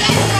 ¡Tierra!